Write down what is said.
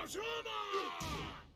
Kojima!